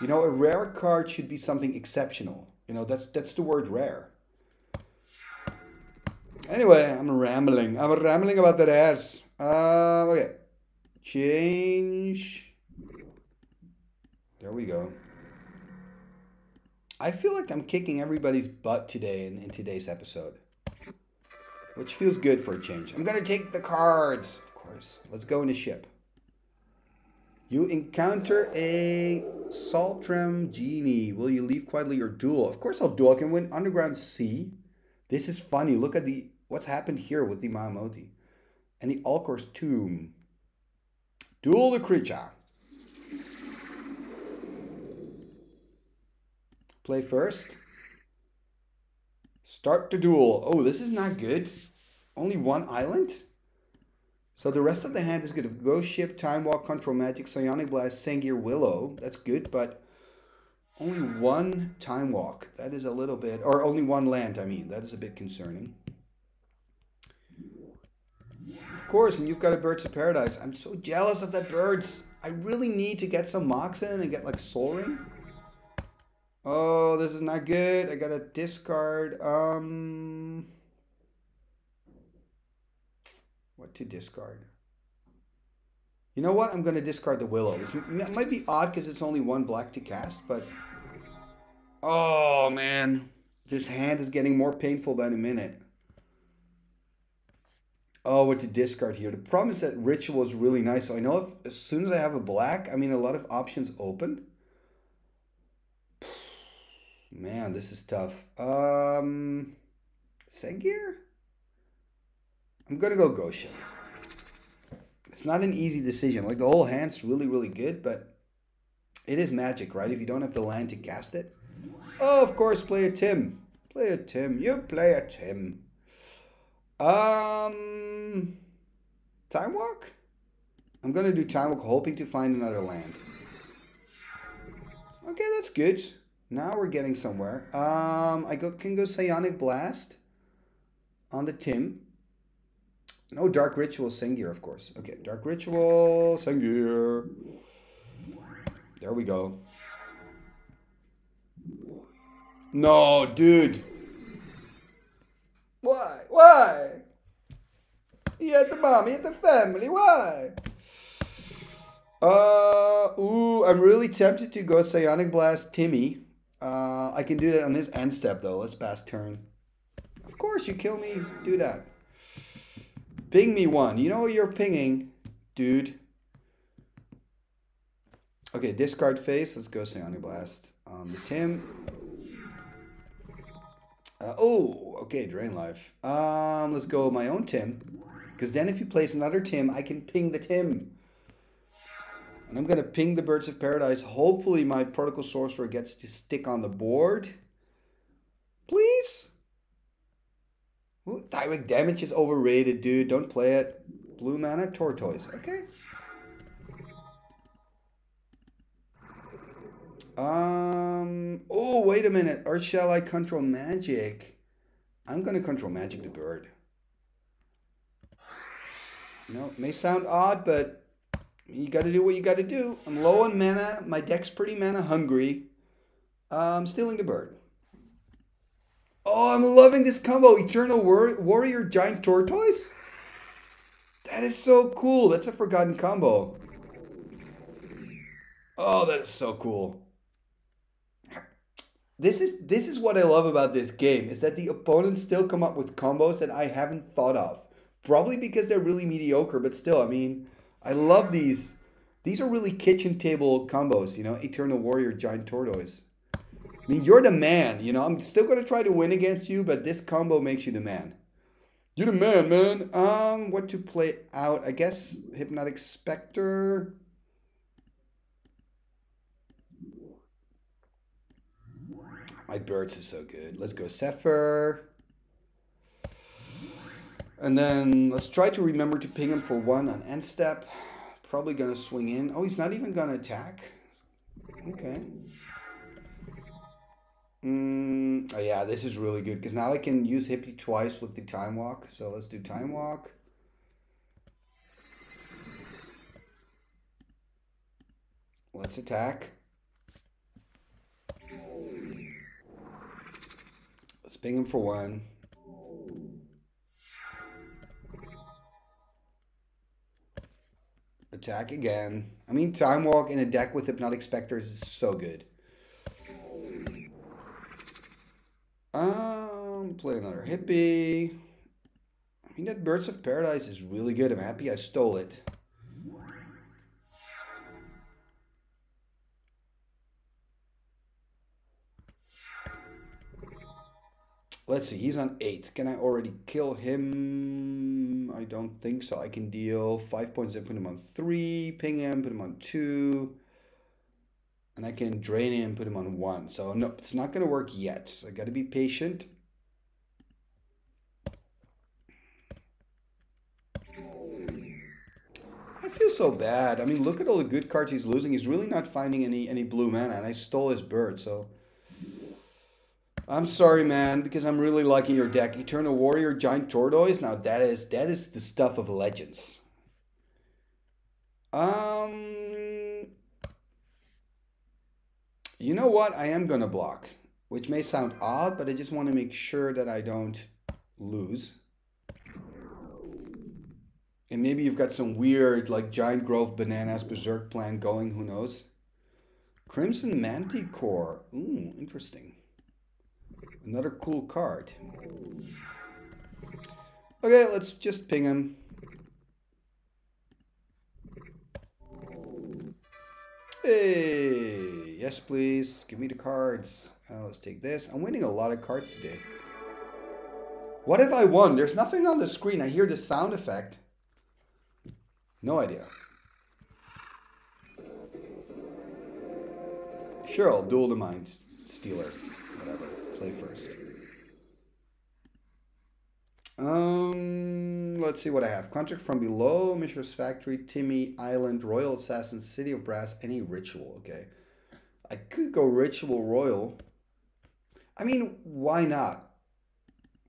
You know, a rare card should be something exceptional. You know, that's that's the word rare. Anyway, I'm rambling. I'm rambling about that ass. Uh, okay. Change. There we go. I feel like I'm kicking everybody's butt today in, in today's episode. Which feels good for a change. I'm gonna take the cards, of course. Let's go in the ship. You encounter a Saltram Genie. Will you leave quietly or duel? Of course I'll duel. I can win Underground Sea. This is funny. Look at the what's happened here with the Mahamoti. And the Alchor's Tomb. Duel the creature. Play first. Start the duel. Oh, this is not good. Only one island? So the rest of the hand is good. Ghost Ship, Time Walk, Control Magic, Psionic Blast, Sengir, Willow. That's good, but only one Time Walk. That is a little bit... Or only one land, I mean. That is a bit concerning. Of course, and you've got a Birds of Paradise. I'm so jealous of that Birds. I really need to get some Mox in and get like Sol Ring. Oh, this is not good. I gotta discard. Um, what to discard? You know what? I'm gonna discard the Willow. It might be odd because it's only one black to cast, but oh man, this hand is getting more painful by the minute. Oh, what to discard here? The problem is that Ritual is really nice. So I know if as soon as I have a black, I mean a lot of options open. Man, this is tough. Um, Sengir? I'm gonna go Goshen. It's not an easy decision. Like the whole hand's really, really good, but it is magic, right? If you don't have the land to cast it. Oh, of course, play a Tim. Play a Tim. You play a Tim. Um, Time Walk? I'm gonna do Time Walk, hoping to find another land. Okay, that's good. Now we're getting somewhere. Um, I go, can go Psionic Blast on the Tim. No Dark Ritual Sengir, of course. Okay, Dark Ritual Sengir. There we go. No, dude. Why? Why? He had the mom, he had the family. Why? Uh, ooh, I'm really tempted to go Psionic Blast Timmy. Uh, I can do that on his end step though. Let's pass turn. Of course, you kill me. Do that. Ping me one. You know you're pinging, dude. Okay, discard face. Let's go Psionic Blast. Um, Tim. Uh, oh, okay, Drain Life. Um, let's go my own Tim. Because then if you place another Tim, I can ping the Tim. And I'm going to ping the Birds of Paradise. Hopefully my Prodigal Sorcerer gets to stick on the board. Please? Ooh, direct damage is overrated, dude. Don't play it. Blue mana, Tortoise. Okay. Um. Oh, wait a minute. Or shall I control magic? I'm going to control magic the bird. No, it may sound odd, but you got to do what you got to do. I'm low on mana. My deck's pretty mana hungry. I'm stealing the bird. Oh, I'm loving this combo. Eternal War Warrior Giant Tortoise. That is so cool. That's a forgotten combo. Oh, that is so cool. This is this is what I love about this game is that the opponents still come up with combos that I haven't thought of. Probably because they're really mediocre, but still, I mean, I love these. These are really kitchen table combos, you know, Eternal Warrior, Giant Tortoise. I mean, you're the man, you know. I'm still going to try to win against you, but this combo makes you the man. You're the man, man. Um, what to play out? I guess Hypnotic Spectre. My birds is so good. Let's go Zephyr. And then let's try to remember to ping him for one on end step. Probably to swing in. Oh, he's not even to attack. Okay. Mm, oh yeah, this is really good because now I can use Hippie twice with the Time Walk. So let's do Time Walk. Let's attack. Let's ping him for one. Attack again. I mean, Time Walk in a deck with Hypnotic Spectres is so good. Um, play another hippie. I mean, that Birds of Paradise is really good. I'm happy I stole it. Let's see, he's on 8. Can I already kill him? I don't think so. I can deal 5 points and put him on 3, ping him, put him on 2. And I can drain him, put him on 1. So no, it's not going to work yet. I got to be patient. I feel so bad. I mean, look at all the good cards he's losing. He's really not finding any any blue mana, and I stole his bird, so... I'm sorry, man, because I'm really liking your deck. Eternal Warrior, Giant Tortoise. Now that is that is the stuff of legends. Um, you know what? I am gonna block, which may sound odd, but I just want to make sure that I don't lose. And maybe you've got some weird, like Giant Growth Bananas Berserk plan going. Who knows? Crimson Manticore. Ooh, interesting. Another cool card. Okay, let's just ping him. Hey, yes please. Give me the cards. Uh, let's take this. I'm winning a lot of cards today. What if I won? There's nothing on the screen. I hear the sound effect. No idea. Sure, I'll duel the mind stealer. Whatever play first. Um, let's see what I have. Contract from below, Mishra's Factory, Timmy Island, Royal Assassin, City of Brass, any ritual. Okay. I could go ritual royal. I mean, why not?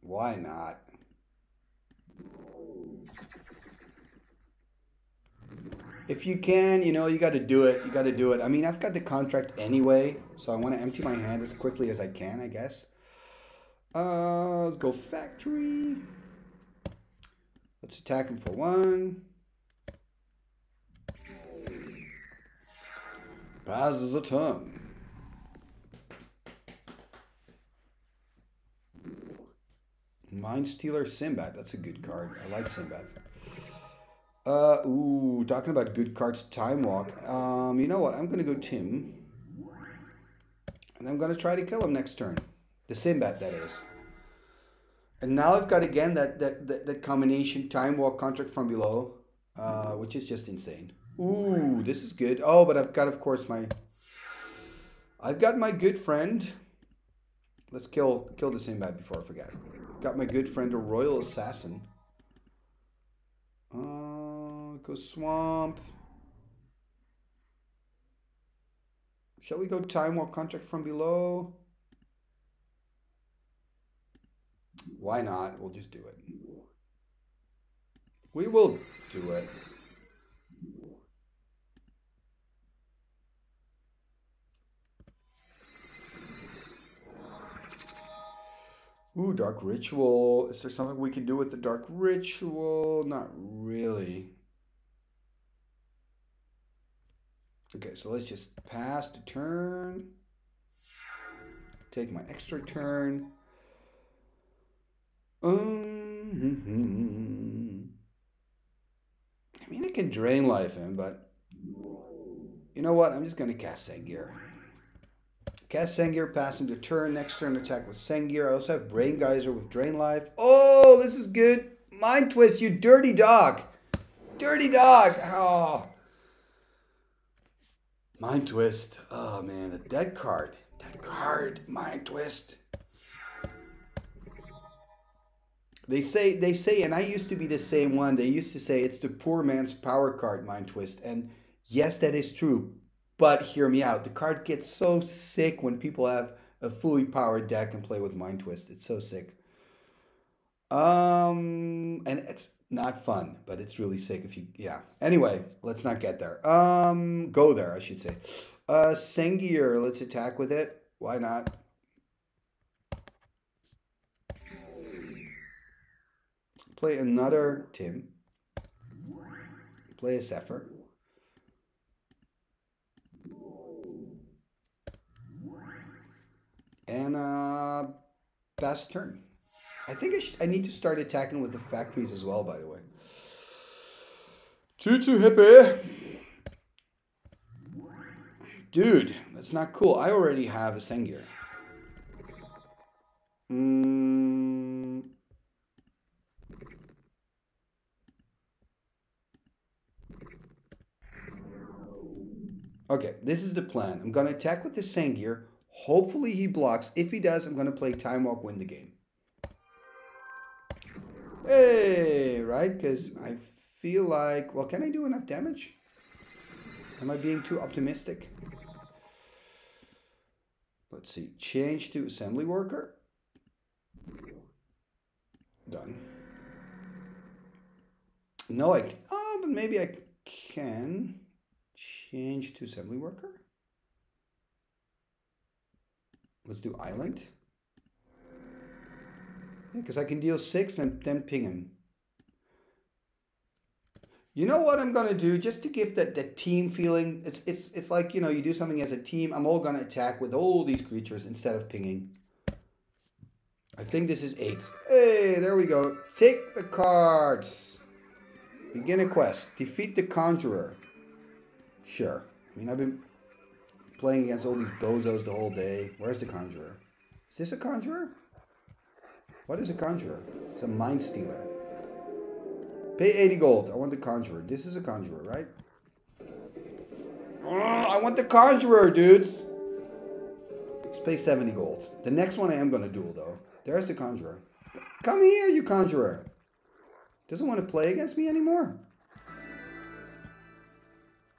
Why not? If you can, you know, you got to do it. You got to do it. I mean, I've got the contract anyway, so I want to empty my hand as quickly as I can, I guess. Uh, let's go factory. Let's attack him for one. Passes a turn. Mind Stealer Sindbad. That's a good card. I like Sindbad. Uh, ooh, talking about good cards, Time Walk. Um, you know what? I'm gonna go Tim, and I'm gonna try to kill him next turn. The Sindbad, that is. And now I've got again that that that, that combination Time Walk contract from below, uh, which is just insane. Ooh, this is good. Oh, but I've got, of course, my. I've got my good friend. Let's kill kill the Sindbad before I forget. Got my good friend, a Royal Assassin. Uh, go swamp. Shall we go time warp contract from below? Why not? We'll just do it. We will do it. Ooh, Dark Ritual. Is there something we can do with the Dark Ritual? Not really. Okay, so let's just pass the turn. Take my extra turn. Um, I mean, I can drain life in, but you know what? I'm just going to cast Sengir. Cast Sengir, passing the turn. Next turn, attack with Sengir. I also have Braingeyser with Drain Life. Oh, this is good. Mind Twist, you dirty dog. Dirty dog. Oh. Mind Twist. Oh man, a dead card. Dead card. Mind Twist. They say they say, and I used to be the same one. They used to say it's the poor man's power card, Mind Twist. And yes, that is true. But hear me out. The card gets so sick when people have a fully powered deck and play with Mind Twist. It's so sick. Um, and it's not fun, but it's really sick if you yeah. Anyway, let's not get there. Um go there, I should say. Uh Sengir, let's attack with it. Why not? Play another Tim. Play a Zephyr. And uh fast turn. I think I, should, I need to start attacking with the factories as well, by the way. Tutu hippie. Dude, that's not cool. I already have a Sengir. Mm. Okay, this is the plan. I'm going to attack with the Sengir. Hopefully he blocks. If he does, I'm going to play Time Walk, win the game. Hey, right? Because I feel like... Well, can I do enough damage? Am I being too optimistic? Let's see. Change to assembly worker. Done. No, I... Oh, but maybe I can change to assembly worker. Let's do island. Because I can deal six and then ping him. You know what I'm gonna do just to give that that team feeling. It's it's it's like you know you do something as a team. I'm all gonna attack with all these creatures instead of pinging. I think this is eight. Hey, there we go. Take the cards. Begin a quest. Defeat the conjurer. Sure. I mean I've been playing against all these bozos the whole day. Where's the conjurer? Is this a conjurer? What is a conjurer? It's a mind stealer. Pay 80 gold. I want the conjurer. This is a conjurer, right? Oh, I want the conjurer, dudes. Let's pay 70 gold. The next one I am going to duel, though. There's the conjurer. Come here, you conjurer. Doesn't want to play against me anymore.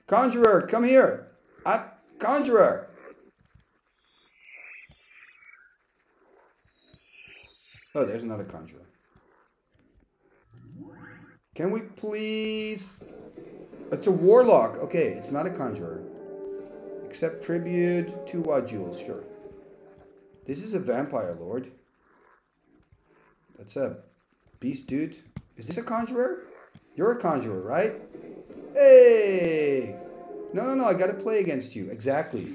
Conjurer, come here. I, conjurer. Oh, there's another conjurer. Can we please... It's a warlock. Okay, it's not a conjurer. Accept tribute to what jewels? Sure. This is a vampire lord. That's a beast dude. Is this a conjurer? You're a conjurer, right? Hey! No, no, no, I gotta play against you. Exactly.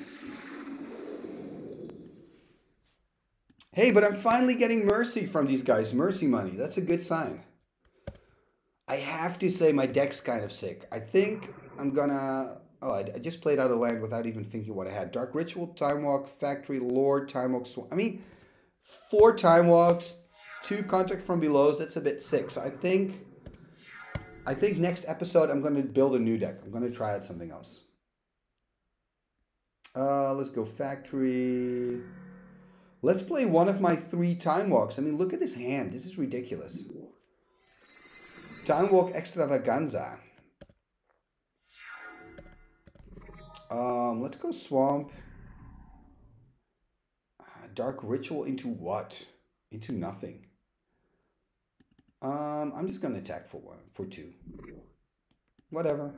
Hey, but I'm finally getting mercy from these guys. Mercy money. That's a good sign. I have to say my deck's kind of sick. I think I'm gonna... Oh, I, I just played out a land without even thinking what I had. Dark Ritual, Time Walk, Factory, Lord, Time Walk, Sw I mean, four Time Walks, two Contract from Below. That's a bit sick. So I think... I think next episode I'm going to build a new deck. I'm going to try out something else. Uh, let's go Factory... Let's play one of my three time walks. I mean, look at this hand. This is ridiculous. Time walk extravaganza. Um, let's go swamp. Dark ritual into what? Into nothing. Um, I'm just gonna attack for one, for two. Whatever.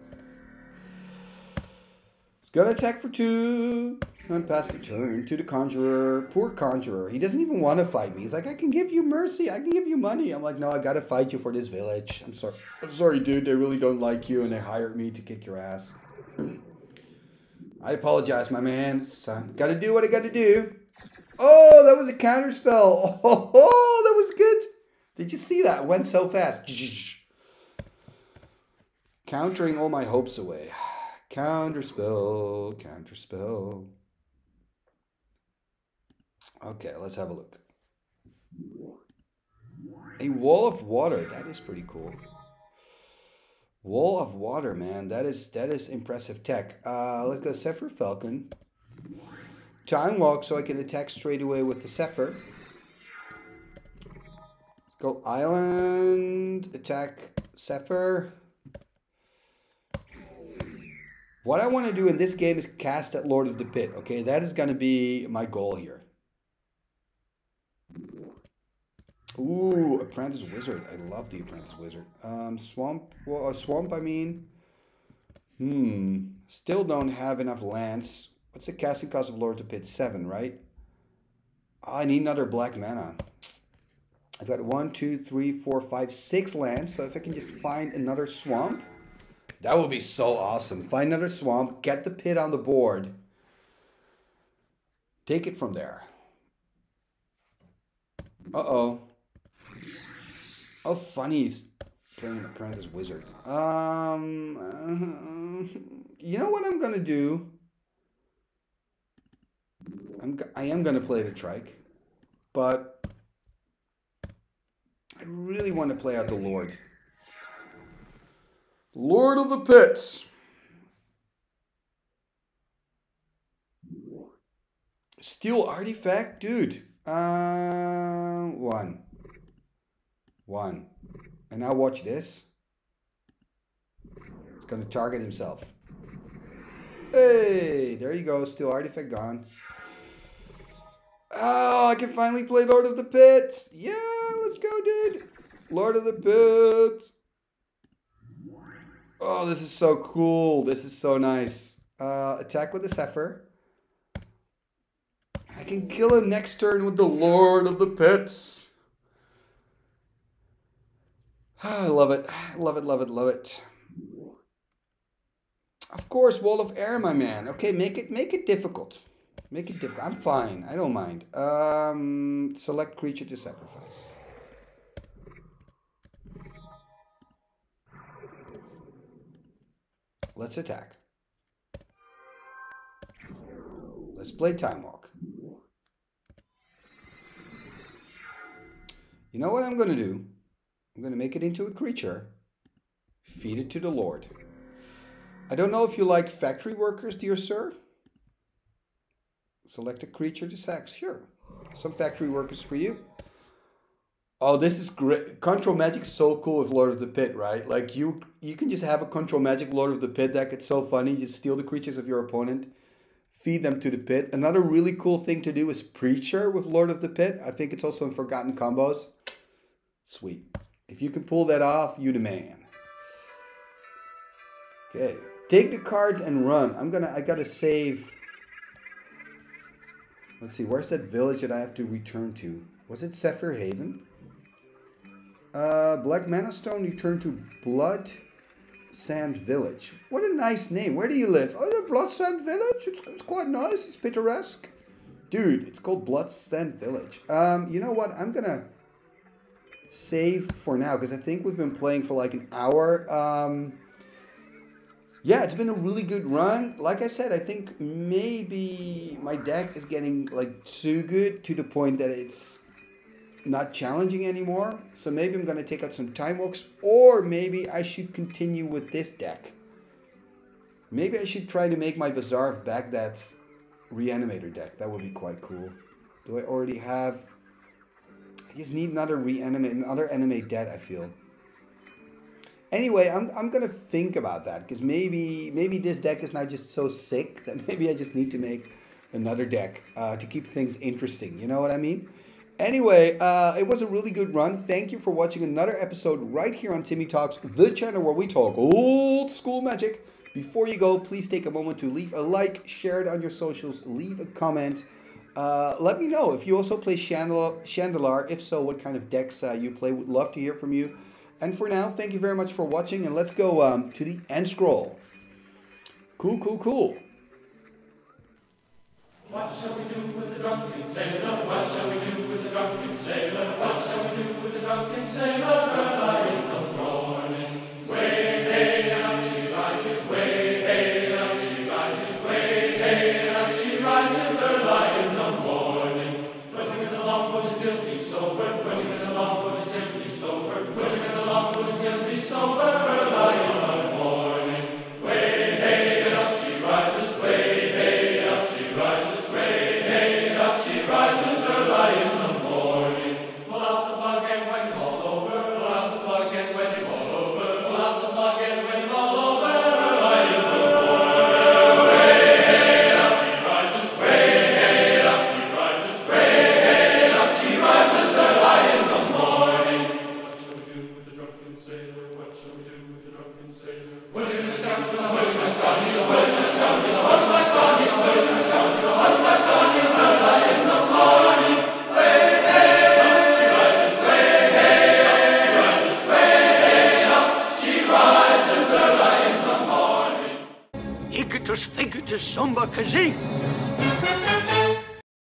It's gonna attack for two. And pass the turn to the conjurer. Poor conjurer. He doesn't even want to fight me. He's like, I can give you mercy. I can give you money. I'm like, no, I gotta fight you for this village. I'm sorry. I'm sorry, dude. They really don't like you, and they hired me to kick your ass. I apologize, my man. Uh, gotta do what I gotta do. Oh, that was a counter spell. Oh, oh, that was good. Did you see that? It went so fast. Countering all my hopes away. Counter spell, counter spell. Okay, let's have a look. A wall of water. That is pretty cool. Wall of water, man. That is that is impressive tech. Uh, let's go Zephyr Falcon. Time walk so I can attack straight away with the Zephyr. Let's go Island. Attack Zephyr. What I want to do in this game is cast at Lord of the Pit. Okay, that is going to be my goal here. Ooh, Apprentice Wizard. I love the Apprentice Wizard. Um, Swamp. Well, uh, Swamp, I mean. Hmm. Still don't have enough lands. What's the casting cost of Lord to Pit? Seven, right? Oh, I need another black mana. I've got one, two, three, four, five, six lands. So if I can just find another swamp, that would be so awesome. Find another swamp, get the pit on the board, take it from there. Uh-oh. Oh, funny he's playing Apprentice Wizard. Um, uh, you know what I'm going to do? I'm, I am going to play the trike, but I really want to play out the Lord. Lord of the Pits. Steal Artifact? Dude. Uh, one. One. And now watch this. It's going to target himself. Hey, there you go. Steal Artifact gone. Oh, I can finally play Lord of the Pits. Yeah, let's go, dude. Lord of the Pits. Oh, this is so cool. This is so nice. Uh, attack with the Zephyr. I can kill him next turn with the Lord of the Pits. I love it. Love it, love it, love it. Of course, Wall of Air, my man. Okay, make it make it difficult. Make it difficult. I'm fine. I don't mind. Um, select creature to sacrifice. Let's attack. Let's play Time Walk. You know what I'm going to do? I'm going to make it into a creature. Feed it to the Lord. I don't know if you like factory workers, dear sir. Select a creature to sack. Sure. Some factory workers for you. Oh, this is great. Control Magic so cool with Lord of the Pit, right? Like you you can just have a Control Magic Lord of the Pit deck. It's so funny. You steal the creatures of your opponent, feed them to the pit. Another really cool thing to do is Preacher with Lord of the Pit. I think it's also in Forgotten Combos. Sweet. If you can pull that off, you the man. Okay. Take the cards and run. I'm gonna I gotta save. Let's see, where's that village that I have to return to? Was it Zephyr Haven? Uh, Black Mana Stone, return to Blood Sand Village. What a nice name. Where do you live? Oh, the Blood Sand Village? It's, it's quite nice. It's picturesque. Dude, it's called Blood Sand Village. Um, you know what? I'm gonna save for now because I think we've been playing for like an hour. Um, yeah, it's been a really good run. Like I said, I think maybe my deck is getting like too good to the point that it's not challenging anymore. So maybe I'm going to take out some time walks or maybe I should continue with this deck. Maybe I should try to make my Bazaar of Baghdad Reanimator deck. That would be quite cool. Do I already have... I just need another reanimate, another animate dead, I feel. Anyway, I'm, I'm to think about that because maybe maybe this deck is now just so sick that maybe I just need to make another deck uh, to keep things interesting. You know what I mean? Anyway, uh, it was a really good run. Thank you for watching another episode right here on Timmy Talks, the channel where we talk old school magic. Before you go, please take a moment to leave a like, share it on your socials, leave a comment. Uh, let me know if you also play Shandalar. If so, what kind of decks uh, you play. Would love to hear from you. And for now, thank you very much for watching, and let's go um, to the end scroll. Cool, cool, cool. What shall we do with the drunken sailor? Kazee.